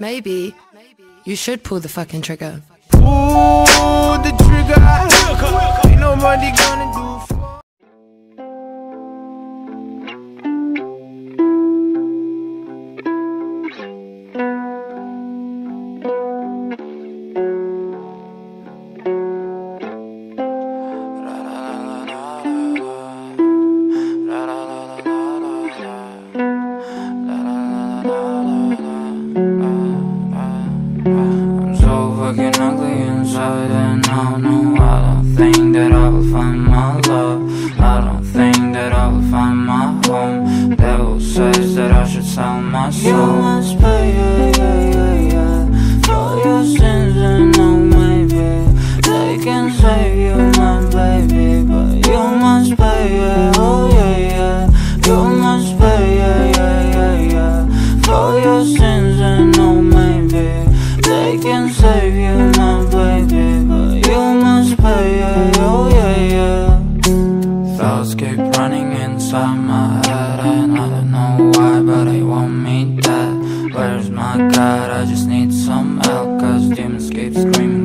Maybe you should pull the fucking trigger. Pull the trigger. Ain't nobody gonna do that I will find my home. Devil says that I should sell my soul. thoughts keep running inside my head. And I don't know why, but I want me dead Where's my God? I just need some help Cause demons keep screaming.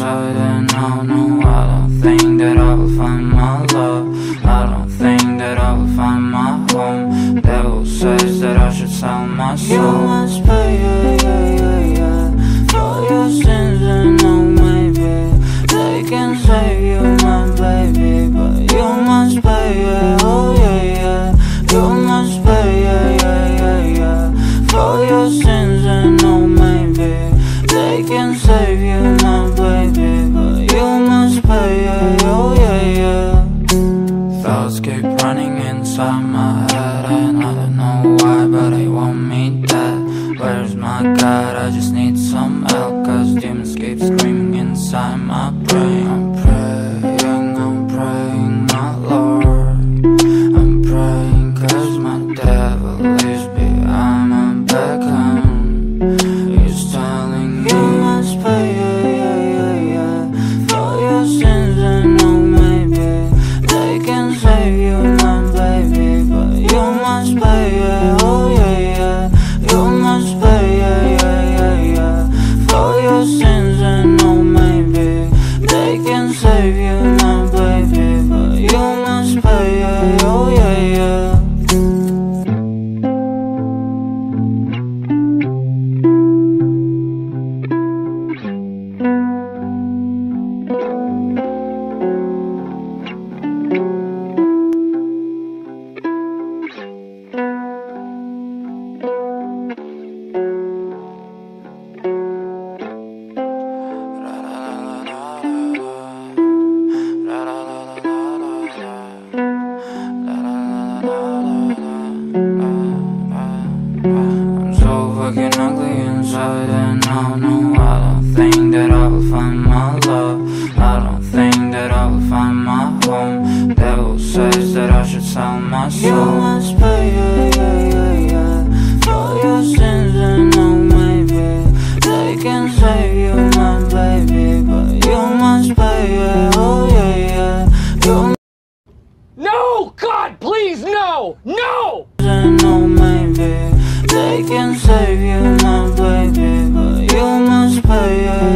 other God, I just need some help Cause demons keep screaming inside my brain. find my love. I don't think that I will find my home. Devil says that I should sell my soul. You must pay, yeah, yeah, yeah, yeah. For your sins and no maybe. They can save you, my baby But you must pay, yeah, oh yeah, yeah. You No! God, please, no! No! No, maybe. They can save you, my baby But you must pay, yeah.